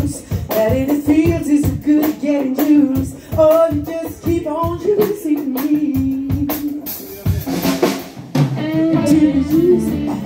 juice. That in the fields is good getting juice. Oh, you just keep on juicing me. Juice, juice.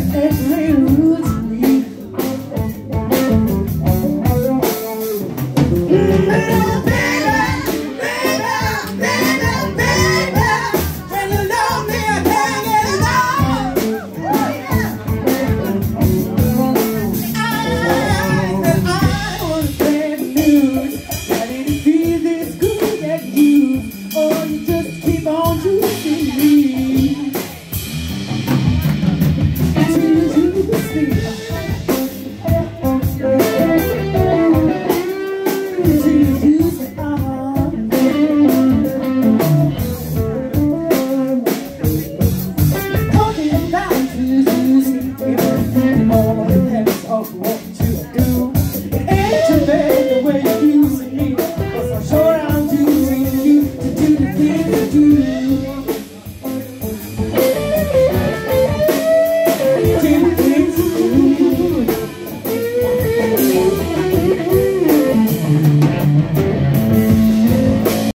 It moves.